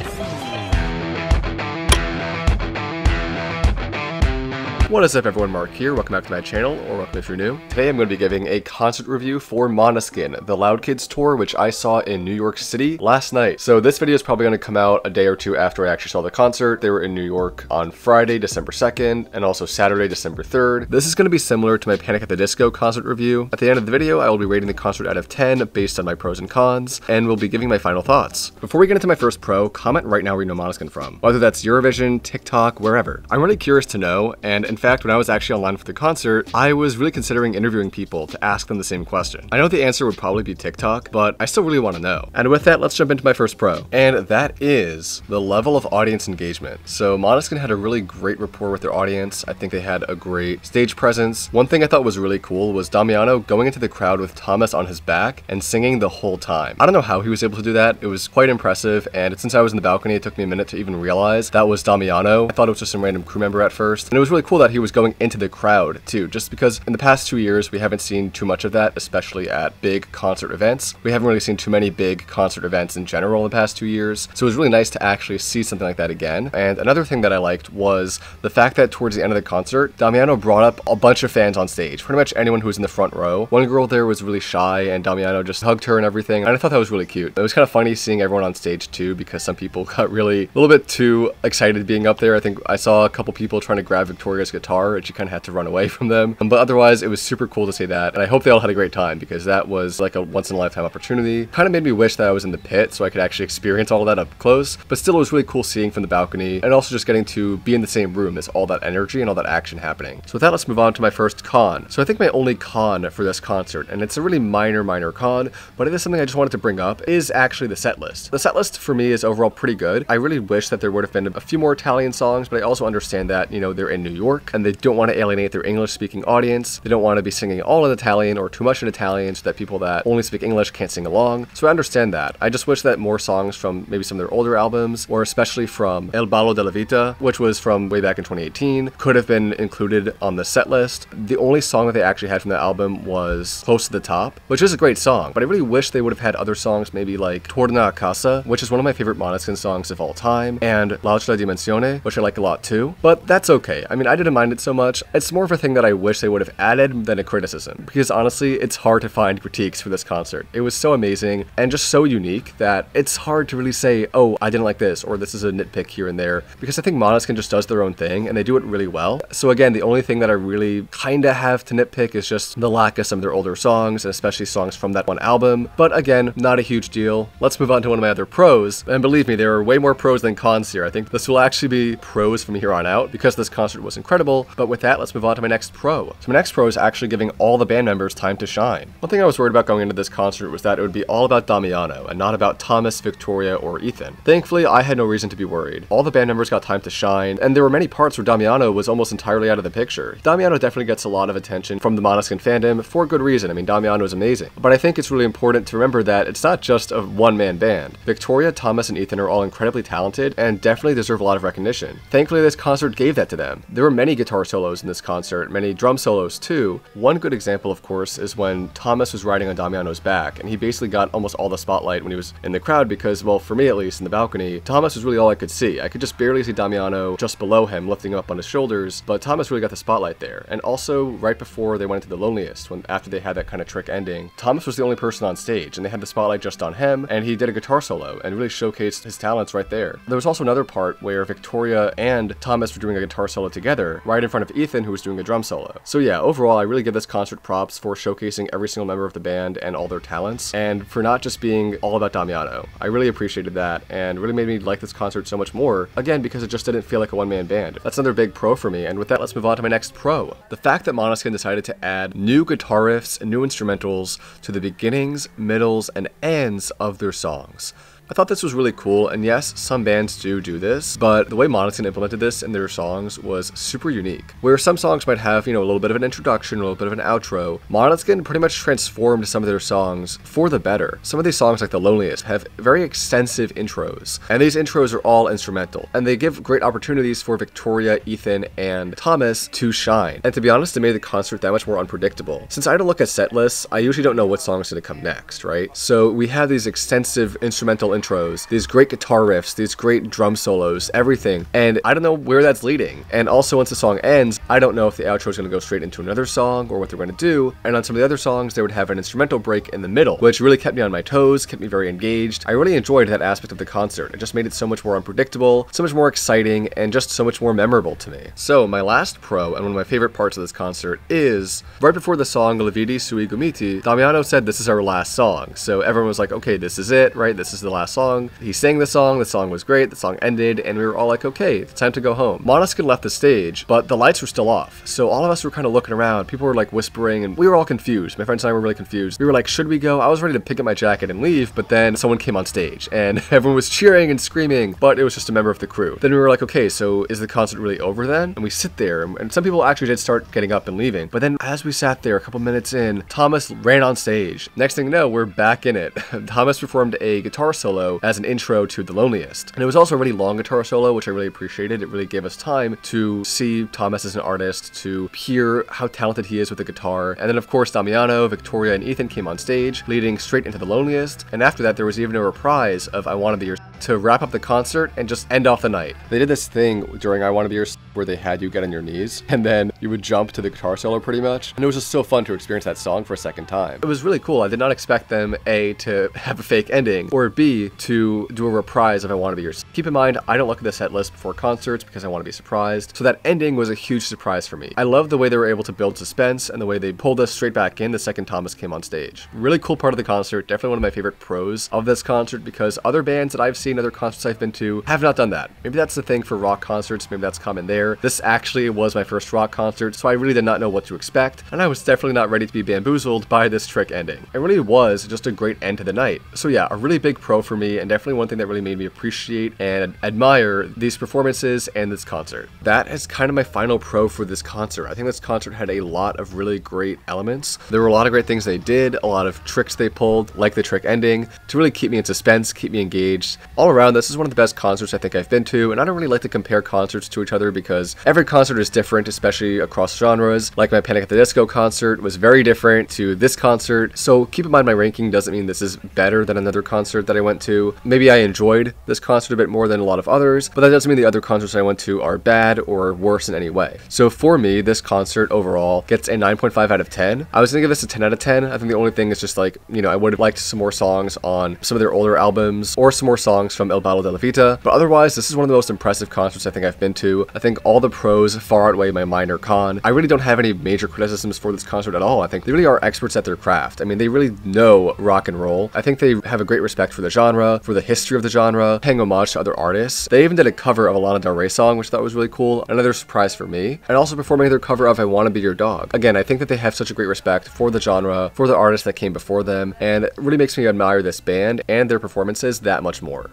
Let's go. What is up everyone, Mark here, welcome back to my channel, or welcome if you're new. Today I'm going to be giving a concert review for Måneskin, the Loud Kids tour, which I saw in New York City last night. So this video is probably going to come out a day or two after I actually saw the concert. They were in New York on Friday, December 2nd, and also Saturday, December 3rd. This is going to be similar to my Panic at the Disco concert review. At the end of the video, I will be rating the concert out of 10 based on my pros and cons, and will be giving my final thoughts. Before we get into my first pro, comment right now where you know Måneskin from, whether that's Eurovision, TikTok, wherever. I'm really curious to know, and fact, when I was actually online for the concert, I was really considering interviewing people to ask them the same question. I know the answer would probably be TikTok, but I still really want to know. And with that, let's jump into my first pro. And that is the level of audience engagement. So Måneskin had a really great rapport with their audience. I think they had a great stage presence. One thing I thought was really cool was Damiano going into the crowd with Thomas on his back and singing the whole time. I don't know how he was able to do that. It was quite impressive. And since I was in the balcony, it took me a minute to even realize that was Damiano. I thought it was just some random crew member at first. And it was really cool that he was going into the crowd too, just because in the past two years we haven't seen too much of that, especially at big concert events. We haven't really seen too many big concert events in general in the past two years, so it was really nice to actually see something like that again. And another thing that I liked was the fact that towards the end of the concert, Damiano brought up a bunch of fans on stage, pretty much anyone who was in the front row. One girl there was really shy, and Damiano just hugged her and everything, and I thought that was really cute. It was kind of funny seeing everyone on stage too, because some people got really a little bit too excited being up there. I think I saw a couple people trying to grab Victoria's guitar, and she kind of had to run away from them. Um, but otherwise, it was super cool to see that, and I hope they all had a great time because that was like a once in a lifetime opportunity. Kind of made me wish that I was in the pit so I could actually experience all that up close, but still it was really cool seeing from the balcony and also just getting to be in the same room as all that energy and all that action happening. So with that, let's move on to my first con. So I think my only con for this concert, and it's a really minor, minor con, but it is something I just wanted to bring up, is actually the set list. The set list for me is overall pretty good. I really wish that there would have been a few more Italian songs, but I also understand that, you know, they're in New York and they don't want to alienate their English speaking audience. They don't want to be singing all in Italian or too much in Italian so that people that only speak English can't sing along. So I understand that. I just wish that more songs from maybe some of their older albums, or especially from Il Ballo della Vita, which was from way back in 2018, could have been included on the set list. The only song that they actually had from the album was Close to the Top, which is a great song, but I really wish they would have had other songs, maybe like Torna a Casa, which is one of my favorite Måneskin songs of all time, and L'altra dimensione, which I like a lot too. But that's okay. I mean, I didn't mind it so much. It's more of a thing that I wish they would have added than a criticism, because honestly, it's hard to find critiques for this concert. It was so amazing and just so unique that it's hard to really say, oh, I didn't like this, or this is a nitpick here and there, because I think Måneskin just does their own thing, and they do it really well. So again, the only thing that I really kinda have to nitpick is just the lack of some of their older songs, and especially songs from that one album. But again, not a huge deal. Let's move on to one of my other pros, and believe me, there are way more pros than cons here. I think this will actually be pros from here on out, because this concert was incredible. But with that, let's move on to my next pro. So my next pro is actually giving all the band members time to shine. One thing I was worried about going into this concert was that it would be all about Damiano and not about Thomas, Victoria, or Ethan. Thankfully, I had no reason to be worried. All the band members got time to shine, and there were many parts where Damiano was almost entirely out of the picture. Damiano definitely gets a lot of attention from the Måneskin fandom for good reason. I mean, Damiano is amazing. But I think it's really important to remember that it's not just a one-man band. Victoria, Thomas, and Ethan are all incredibly talented and definitely deserve a lot of recognition. Thankfully, this concert gave that to them. There were many guitar solos in this concert, many drum solos too. One good example, of course, is when Thomas was riding on Damiano's back, and he basically got almost all the spotlight when he was in the crowd because, well, for me at least, in the balcony, Thomas was really all I could see. I could just barely see Damiano just below him, lifting him up on his shoulders, but Thomas really got the spotlight there. And also, right before they went into the loneliest, when after they had that kind of trick ending, Thomas was the only person on stage, and they had the spotlight just on him, and he did a guitar solo and really showcased his talents right there. There was also another part where Victoria and Thomas were doing a guitar solo together, right in front of Ethan, who was doing a drum solo. So yeah, overall, I really give this concert props for showcasing every single member of the band and all their talents, and for not just being all about Damiano. I really appreciated that, and really made me like this concert so much more, again, because it just didn't feel like a one-man band. That's another big pro for me, and with that, let's move on to my next pro. The fact that Måneskin decided to add new guitar riffs and new instrumentals to the beginnings, middles, and ends of their songs. I thought this was really cool, and yes, some bands do do this, but the way Måneskin implemented this in their songs was super unique. Where some songs might have, you know, a little bit of an introduction, a little bit of an outro, Måneskin pretty much transformed some of their songs for the better. Some of these songs, like The Loneliest, have very extensive intros, and these intros are all instrumental, and they give great opportunities for Victoria, Ethan, and Thomas to shine. And to be honest, it made the concert that much more unpredictable. Since I don't look at set lists, I usually don't know what song's gonna come next, right? So we have these extensive instrumental intros, these great guitar riffs, these great drum solos, everything. And I don't know where that's leading. And also once the song ends, I don't know if the outro is going to go straight into another song or what they're going to do. And on some of the other songs, they would have an instrumental break in the middle, which really kept me on my toes, kept me very engaged. I really enjoyed that aspect of the concert. It just made it so much more unpredictable, so much more exciting, and just so much more memorable to me. So my last pro and one of my favorite parts of this concert is right before the song Lividi sui Damiano said this is our last song. So everyone was like, okay, this is it, right? This is the last song. He sang the song, the song was great, the song ended, and we were all like, okay, it's time to go home. Måneskin left the stage, but the lights were still off. So all of us were kind of looking around. People were like whispering, and we were all confused. My friends and I were really confused. We were like, should we go? I was ready to pick up my jacket and leave, but then someone came on stage, and everyone was cheering and screaming, but it was just a member of the crew. Then we were like, okay, so is the concert really over then? And we sit there, and some people actually did start getting up and leaving. But then as we sat there a couple minutes in, Thomas ran on stage. Next thing you know, we're back in it. Thomas performed a guitar solo as an intro to The Loneliest. And it was also a really long guitar solo, which I really appreciated. It really gave us time to see Thomas as an artist, to hear how talented he is with the guitar. And then of course Damiano, Victoria, and Ethan came on stage, leading straight into The Loneliest. And after that, there was even a reprise of I Wanna Be Your to wrap up the concert and just end off the night. They did this thing during I Wanna Be Your where they had you get on your knees and then you would jump to the guitar solo pretty much. And it was just so fun to experience that song for a second time. It was really cool. I did not expect them A to have a fake ending or B to do a reprise of I Wanna Be Yours. Keep in mind, I don't look at the set list before concerts because I want to be surprised. So that ending was a huge surprise for me. I love the way they were able to build suspense and the way they pulled us straight back in the second Thomas came on stage. Really cool part of the concert. Definitely one of my favorite pros of this concert because other bands that I've seen, other concerts I've been to, have not done that. Maybe that's the thing for rock concerts. Maybe that's common there. This actually was my first rock concert, so I really did not know what to expect, and I was definitely not ready to be bamboozled by this trick ending. It really was just a great end to the night. So yeah, a really big pro for me, and definitely one thing that really made me appreciate and admire these performances and this concert. That is kind of my final pro for this concert. I think this concert had a lot of really great elements. There were a lot of great things they did, a lot of tricks they pulled, like the trick ending, to really keep me in suspense, keep me engaged. All around, this is one of the best concerts I think I've been to, and I don't really like to compare concerts to each other because every concert is different, especially across genres. Like my Panic at the Disco concert was very different to this concert, so keep in mind my ranking doesn't mean this is better than another concert that I went to. Maybe I enjoyed this concert a bit more than a lot of others, but that doesn't mean the other concerts I went to are bad or worse in any way. So for me, this concert overall gets a 9.5 out of 10. I was gonna give this a 10 out of 10. I think the only thing is just like, you know, I would have liked some more songs on some of their older albums or some more songs from Il Ballo della Vita, but otherwise, this is one of the most impressive concerts I think I've been to. I think all the pros far outweigh my minor con. I really don't have any major criticisms for this concert at all. I think they really are experts at their craft. I mean, they really know rock and roll. I think they have a great respect for the genre, for the history of the genre, paying homage to other artists. They even did a cover of a Lana Del Rey song, which I thought was really cool. Another surprise for me. And also performing their cover of I Wanna Be Your Dog. Again, I think that they have such a great respect for the genre, for the artists that came before them, and it really makes me admire this band and their performances that much more.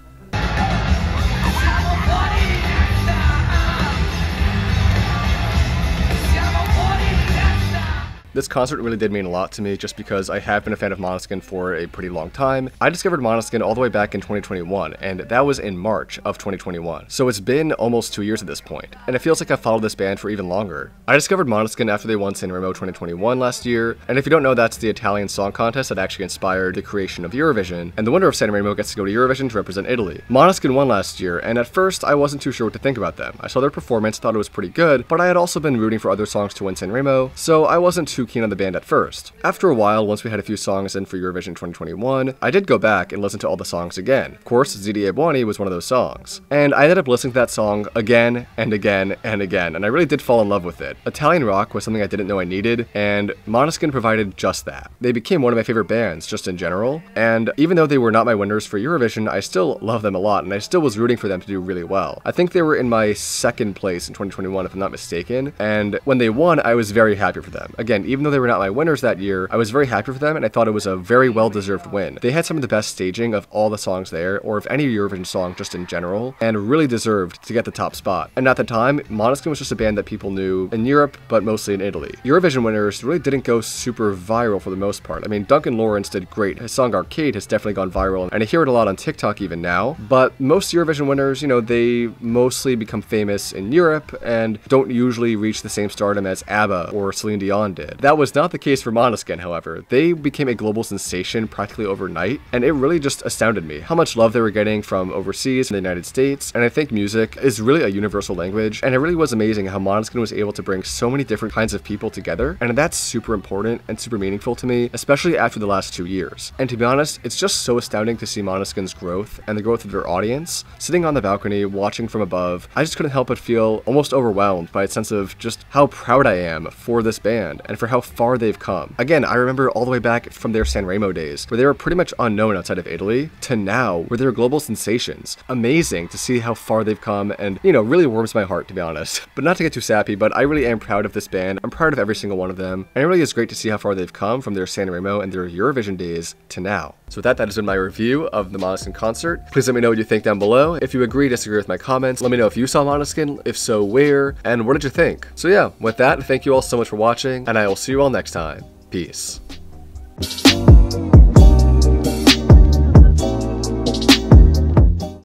This concert really did mean a lot to me just because I have been a fan of Måneskin for a pretty long time. I discovered Måneskin all the way back in 2021, and that was in March of 2021. So it's been almost two years at this point, and it feels like I've followed this band for even longer. I discovered Måneskin after they won Sanremo 2021 last year, and if you don't know, that's the Italian song contest that actually inspired the creation of Eurovision, and the winner of Sanremo gets to go to Eurovision to represent Italy. Måneskin won last year, and at first I wasn't too sure what to think about them. I saw their performance, thought it was pretty good, but I had also been rooting for other songs to win Sanremo, so I wasn't too keen on the band at first. After a while, once we had a few songs in for Eurovision 2021, I did go back and listen to all the songs again. Of course, Zitti e was one of those songs. And I ended up listening to that song again and again and again, and I really did fall in love with it. Italian rock was something I didn't know I needed, and Måneskin provided just that. They became one of my favorite bands, just in general, and even though they were not my winners for Eurovision, I still love them a lot, and I still was rooting for them to do really well. I think they were in my second place in 2021, if I'm not mistaken, and when they won, I was very happy for them. Again, even though they were not not my winners that year, I was very happy for them and I thought it was a very well deserved win. They had some of the best staging of all the songs there, or of any Eurovision song just in general, and really deserved to get the top spot. And at the time, Måneskin was just a band that people knew in Europe, but mostly in Italy. Eurovision winners really didn't go super viral for the most part. I mean, Duncan Lawrence did great. His song Arcade has definitely gone viral, and I hear it a lot on TikTok even now. But most Eurovision winners, you know, they mostly become famous in Europe and don't usually reach the same stardom as ABBA or Celine Dion did. That was not the case for Måneskin, however. They became a global sensation practically overnight, and it really just astounded me how much love they were getting from overseas in the United States. And I think music is really a universal language, and it really was amazing how Måneskin was able to bring so many different kinds of people together, and that's super important and super meaningful to me, especially after the last two years. And to be honest, it's just so astounding to see Måneskin's growth and the growth of their audience. Sitting on the balcony, watching from above, I just couldn't help but feel almost overwhelmed by a sense of just how proud I am for this band and for how far they've come. Again, I remember all the way back from their Sanremo days, where they were pretty much unknown outside of Italy, to now, where they're global sensations. Amazing to see how far they've come, and, you know, really warms my heart, to be honest. But not to get too sappy, but I really am proud of this band. I'm proud of every single one of them, and it really is great to see how far they've come from their Sanremo and their Eurovision days to now. So with that, that has been my review of the Måneskin concert. Please let me know what you think down below. If you agree, disagree with my comments, let me know if you saw Måneskin, if so, where, and what did you think? So yeah, with that, thank you all so much for watching, and I will see you all next time. Peace.